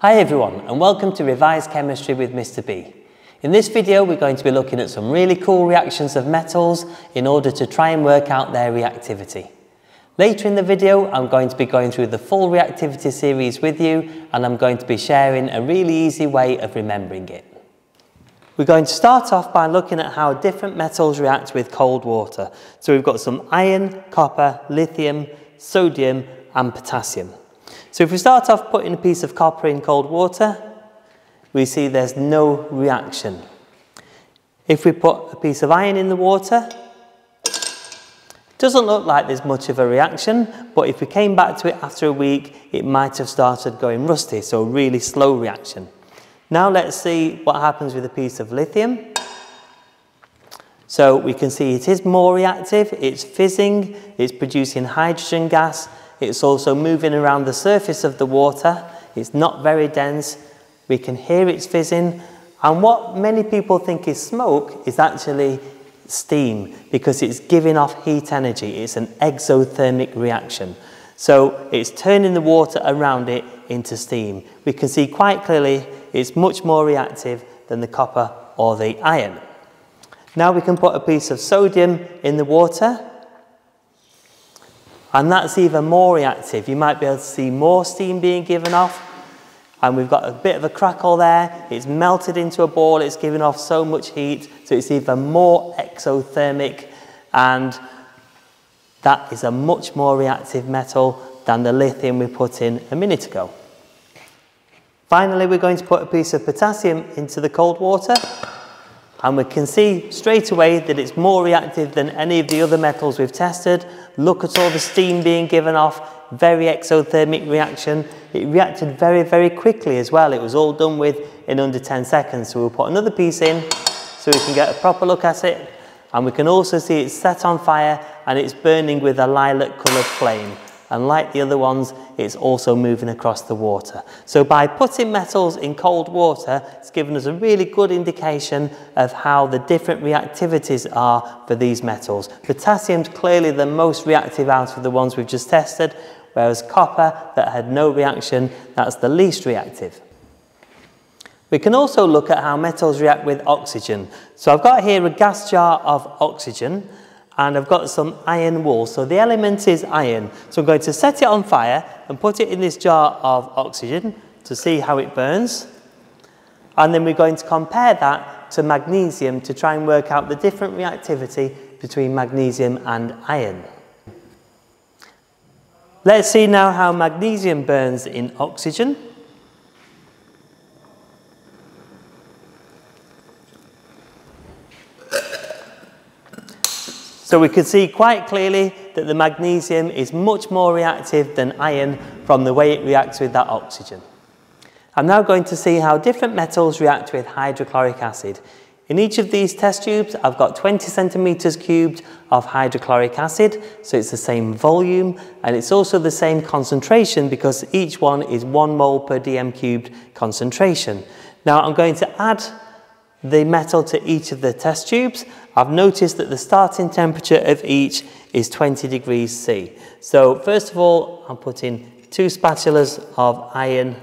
Hi everyone and welcome to Revise Chemistry with Mr B. In this video we're going to be looking at some really cool reactions of metals in order to try and work out their reactivity. Later in the video I'm going to be going through the full reactivity series with you and I'm going to be sharing a really easy way of remembering it. We're going to start off by looking at how different metals react with cold water. So we've got some iron, copper, lithium, sodium and potassium. So if we start off putting a piece of copper in cold water, we see there's no reaction. If we put a piece of iron in the water, doesn't look like there's much of a reaction, but if we came back to it after a week, it might have started going rusty, so a really slow reaction. Now let's see what happens with a piece of lithium. So we can see it is more reactive, it's fizzing, it's producing hydrogen gas, it's also moving around the surface of the water. It's not very dense. We can hear it's fizzing. And what many people think is smoke is actually steam because it's giving off heat energy. It's an exothermic reaction. So it's turning the water around it into steam. We can see quite clearly it's much more reactive than the copper or the iron. Now we can put a piece of sodium in the water and that's even more reactive. You might be able to see more steam being given off. And we've got a bit of a crackle there. It's melted into a ball. It's giving off so much heat. So it's even more exothermic. And that is a much more reactive metal than the lithium we put in a minute ago. Finally, we're going to put a piece of potassium into the cold water. And we can see straight away that it's more reactive than any of the other metals we've tested. Look at all the steam being given off, very exothermic reaction. It reacted very, very quickly as well. It was all done with in under 10 seconds. So we'll put another piece in so we can get a proper look at it. And we can also see it's set on fire and it's burning with a lilac coloured flame and like the other ones, it's also moving across the water. So by putting metals in cold water, it's given us a really good indication of how the different reactivities are for these metals. Potassium's clearly the most reactive out of the ones we've just tested, whereas copper that had no reaction, that's the least reactive. We can also look at how metals react with oxygen. So I've got here a gas jar of oxygen, and I've got some iron wool. So the element is iron. So I'm going to set it on fire and put it in this jar of oxygen to see how it burns. And then we're going to compare that to magnesium to try and work out the different reactivity between magnesium and iron. Let's see now how magnesium burns in oxygen. So we can see quite clearly that the magnesium is much more reactive than iron from the way it reacts with that oxygen. I'm now going to see how different metals react with hydrochloric acid. In each of these test tubes, I've got 20 centimetres cubed of hydrochloric acid, so it's the same volume, and it's also the same concentration because each one is one mole per dm cubed concentration. Now I'm going to add the metal to each of the test tubes, I've noticed that the starting temperature of each is 20 degrees C. So first of all, I'm putting two spatulas of iron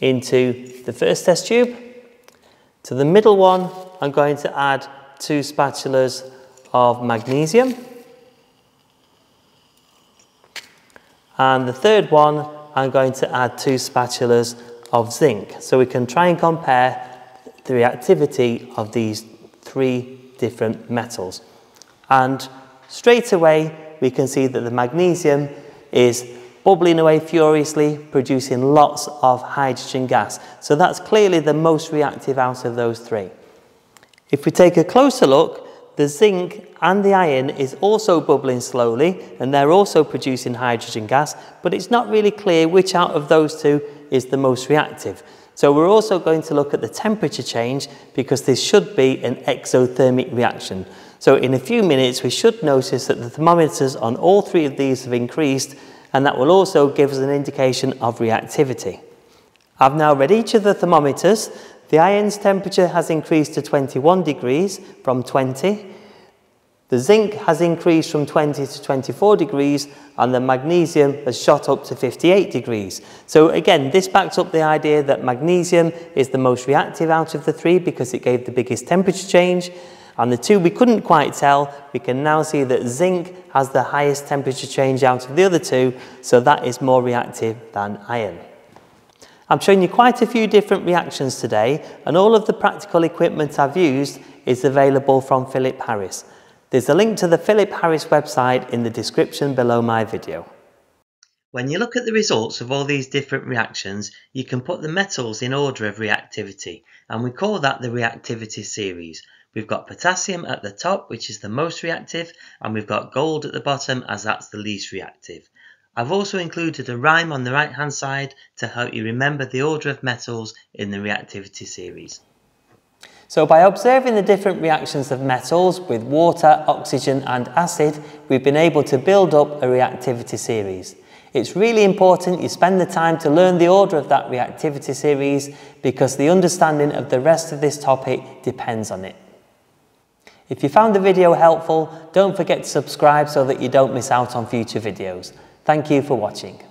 into the first test tube. To the middle one, I'm going to add two spatulas of magnesium. And the third one, I'm going to add two spatulas of zinc. So we can try and compare the reactivity of these three different metals. And straight away, we can see that the magnesium is bubbling away furiously, producing lots of hydrogen gas. So that's clearly the most reactive out of those three. If we take a closer look, the zinc and the iron is also bubbling slowly and they're also producing hydrogen gas, but it's not really clear which out of those two is the most reactive. So we're also going to look at the temperature change because this should be an exothermic reaction. So in a few minutes, we should notice that the thermometers on all three of these have increased and that will also give us an indication of reactivity. I've now read each of the thermometers. The iron's temperature has increased to 21 degrees from 20. The zinc has increased from 20 to 24 degrees and the magnesium has shot up to 58 degrees. So again, this backs up the idea that magnesium is the most reactive out of the three because it gave the biggest temperature change. And the two we couldn't quite tell, we can now see that zinc has the highest temperature change out of the other two, so that is more reactive than iron. I'm showing you quite a few different reactions today, and all of the practical equipment I've used is available from Philip Harris. There's a link to the Philip Harris website in the description below my video. When you look at the results of all these different reactions, you can put the metals in order of reactivity, and we call that the reactivity series. We've got potassium at the top, which is the most reactive, and we've got gold at the bottom as that's the least reactive. I've also included a rhyme on the right hand side to help you remember the order of metals in the reactivity series. So by observing the different reactions of metals with water, oxygen and acid, we've been able to build up a reactivity series. It's really important you spend the time to learn the order of that reactivity series because the understanding of the rest of this topic depends on it. If you found the video helpful, don't forget to subscribe so that you don't miss out on future videos. Thank you for watching.